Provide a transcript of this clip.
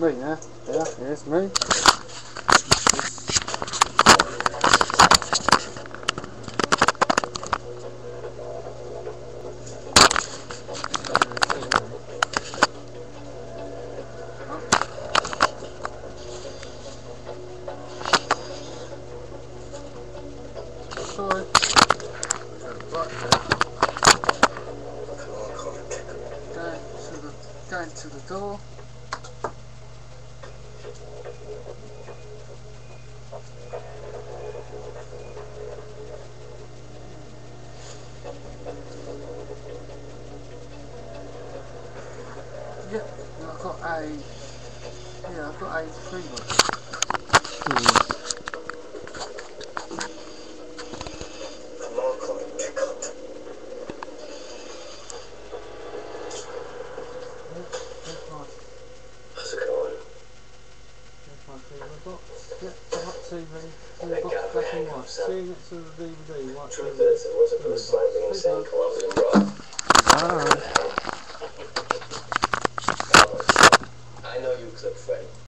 me. Yeah, me. Sorry. Going to the going to the door. Yeah, I've got a yeah, I've got a three one. There's my How's it going? there's my TV box. Yeah, the hot TV, TV box, black and white. See you next to the DVD, white Truth is, it wasn't for the slightly insane Colombian bro. Alright. I know you, good friend.